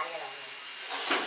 投げられ。